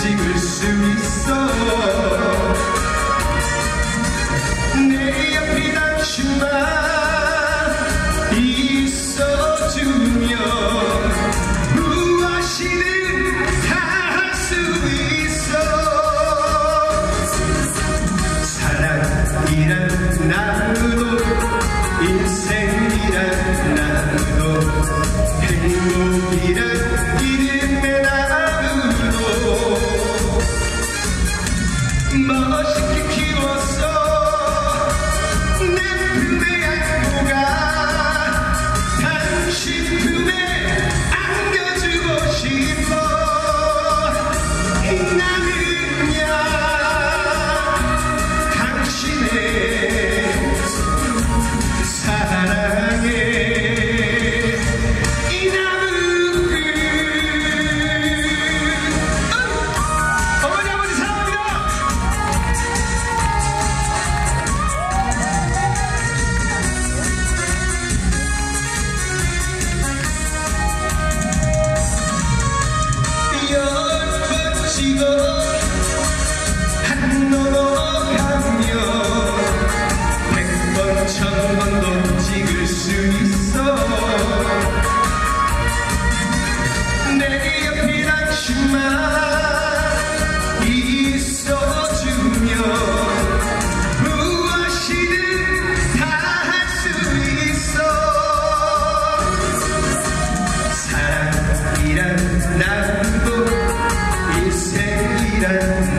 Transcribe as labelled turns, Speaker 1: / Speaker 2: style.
Speaker 1: 찍을 수 있어. 내 옆에 당신만 있어주면 무엇이든 다 할 수 있어. 사랑이란 başka Jesus. mira